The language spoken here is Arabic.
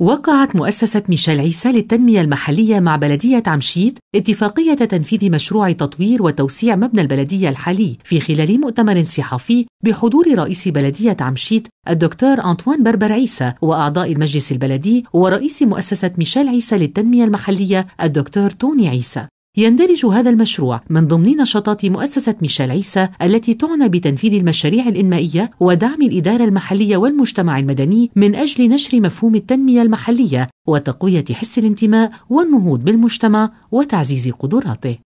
وقعت مؤسسة ميشيل عيسى للتنمية المحلية مع بلدية عمشيت اتفاقية تنفيذ مشروع تطوير وتوسيع مبنى البلدية الحالي في خلال مؤتمر صحفي بحضور رئيس بلدية عمشيت الدكتور أنطوان بربر عيسى وأعضاء المجلس البلدي ورئيس مؤسسة ميشيل عيسى للتنمية المحلية الدكتور توني عيسى. يندرج هذا المشروع من ضمن نشاطات مؤسسة ميشيل عيسى التي تعنى بتنفيذ المشاريع الإنمائية ودعم الإدارة المحلية والمجتمع المدني من أجل نشر مفهوم التنمية المحلية وتقوية حس الانتماء والنهوض بالمجتمع وتعزيز قدراته.